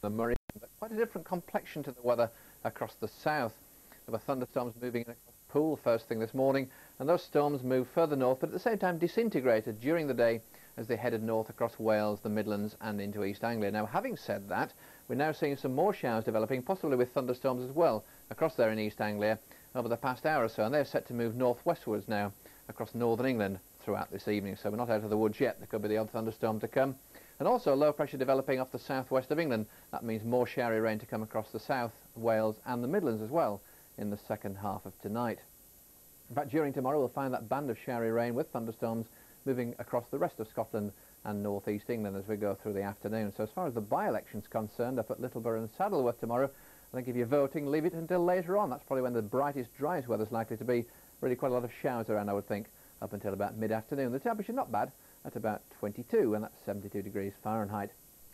the Murray, but quite a different complexion to the weather across the south. There were thunderstorms moving in across Poole first thing this morning, and those storms moved further north, but at the same time disintegrated during the day as they headed north across Wales, the Midlands and into East Anglia. Now, having said that, we're now seeing some more showers developing, possibly with thunderstorms as well, across there in East Anglia over the past hour or so, and they're set to move northwestwards now across northern England throughout this evening, so we're not out of the woods yet. There could be the odd thunderstorm to come. And also low pressure developing off the southwest of England. That means more showery rain to come across the south, Wales and the Midlands as well in the second half of tonight. In fact, during tomorrow we'll find that band of showery rain with thunderstorms moving across the rest of Scotland and northeast England as we go through the afternoon. So as far as the by-election's concerned up at Littleborough and Saddleworth tomorrow, I think if you're voting, leave it until later on. That's probably when the brightest, driest weather's likely to be. Really quite a lot of showers around, I would think, up until about mid-afternoon. The temperature not bad at about 22, and that's 72 degrees Fahrenheit.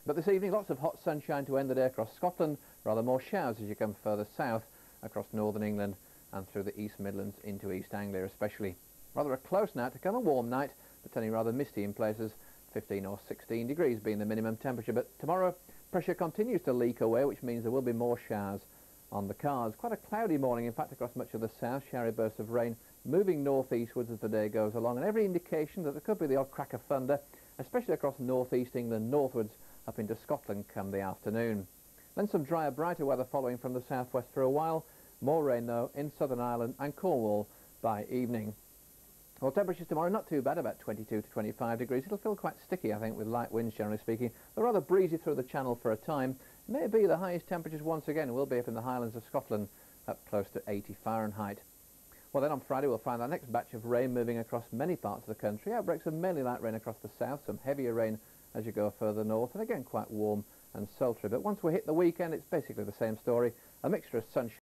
But this evening, lots of hot sunshine to end the day across Scotland, rather more showers as you come further south across northern England and through the East Midlands into East Anglia especially. Rather a close night to come, a warm night, but turning rather misty in places, 15 or 16 degrees being the minimum temperature. But tomorrow, pressure continues to leak away, which means there will be more showers on the cards. Quite a cloudy morning, in fact, across much of the south, showery bursts of rain moving northeastwards as the day goes along, and every indication that there could be the odd crack of thunder, especially across northeast England northwards up into Scotland come the afternoon. Then some drier, brighter weather following from the southwest for a while. More rain, though, in Southern Ireland and Cornwall by evening. Well, temperatures tomorrow not too bad, about 22 to 25 degrees. It'll feel quite sticky, I think, with light winds, generally speaking. They're rather breezy through the channel for a time. Maybe the highest temperatures once again will be up in the highlands of Scotland, up close to 80 Fahrenheit. Well, then on Friday we'll find our next batch of rain moving across many parts of the country. Outbreaks of mainly light rain across the south, some heavier rain as you go further north, and again quite warm and sultry. But once we hit the weekend, it's basically the same story. A mixture of sunshine